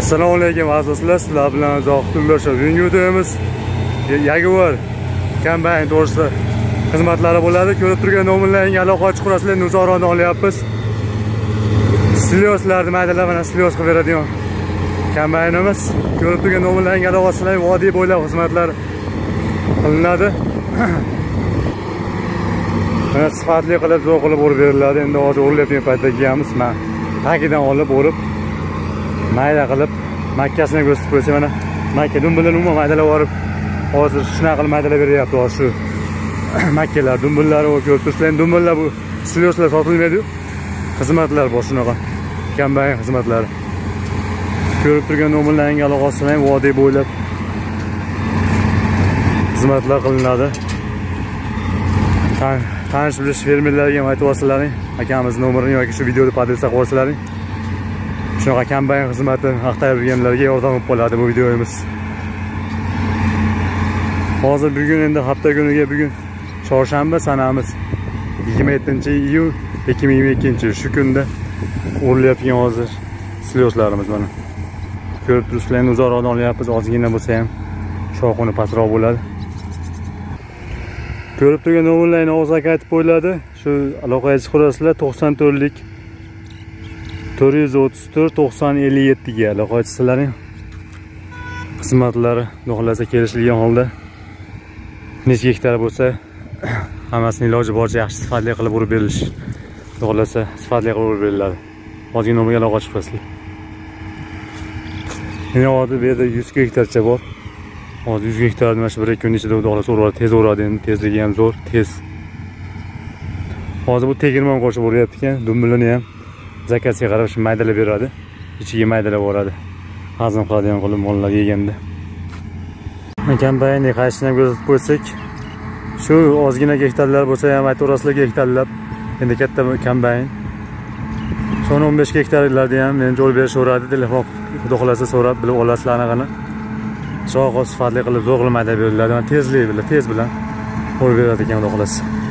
assalomu alaykum aziz do'stlar sizlar bilan zohid umbarsho bugungi videomiz yaguar kombayn to'g'risida xizmatlari bo'ladi. Ko'rib turgan nomlaringizga aloqa ochib qo'yasizlar nuzoroni olyapmiz. Slyoslarni maydalar mana slyos qilib beradigan kombaynimiz ko'rib turgan nomlaringizga aloqa sizlar vodiy bo'ylab xizmatlar qilinadi. Mana sifatli qilib zo'r qilib o'rib beriladi. Endi hozir o'rlayotgan paytda kiyamiz man tagidan olib o'rib mayda qilib makkasini ko'rsatib qo'ysa mana makka dumbillarni umuman maydalab yuborib hozir shunaqa qilib maydalab beryapti hozir shu makkalar dumbullari ko'rib turibsizlar. Endi dumbillar bu slyoslar sotilmaydiyu xizmatlar bor shunaqa kombayn xizmatlari. Ko'rib turgan nomerlaringga aloqa olsanglar vodiy bo'ylab xizmatlar qilinadi. Tanish bilish fermerlarga ham aytib yuborsalaring akamizni nomerini yoki shu videoni podpisa qilib yuborsalaring shunaqa kombayn xizmati axtarib yurganlarga yordam bo'lib qoladi bu videomiz hozir bugun endi hafta kuniga bugun chorshanba sanamiz. yigirma yettinchi iyun ikki ming yigirma ikkinchi shu kunda urilyapgan hozir slyoshlarimiz mana. Ko'rib turibsizlar endi uzoqroqdan olyapmiz ozgina bo'lsa ham shovqini pastroq bo'ladi. Ko'rib turgan nomerlarni og'zaki aytib qo'yiladi. Shu aloqaga chiqib qo'yasizlar to'qson to'rtlik to'rt yuz o'ttiz to'rt to'qson ellik yettiga aloqa xizmatlari xohlasa kelishilgan holda necha gektar bo'lsa hammasini iloji boricha yaxshi sifatli qilib urib berilish xohlasa sifatli qilib urib beriladi. Ozgina nomerga aloqa chiqib meni hozir bu yerda yuz gektarcha bor. Hozir yuz gektar mana shu bir ikki kun ichida xohlasa uradi tez uradi endi tezligi ham zo'r tez. Hozir bu tegirmon qo'shib uryapti ekan dumbilini ham zakasiga qarab shu maydalab beradi. Ichiga maydalab yuboradi hazm qiladigan qilib mollar yeganda. Kombaynni qaytishini ko'rsatib qo'ysak shu ozgina gektarlar bo'lsa ham aytaverasizlar gektarlab endi katta kombayn. Son o'n besh gektarlarda ham men yo'l berishaveradi telefon xudo xohlasa so'rab bilib olasizlar anaqani. Shoqi sifatli qilib zo'r qilib maydalab beriladi. Tezlik bilan tez bilan qo'yib beradi ekan xudo xohlasa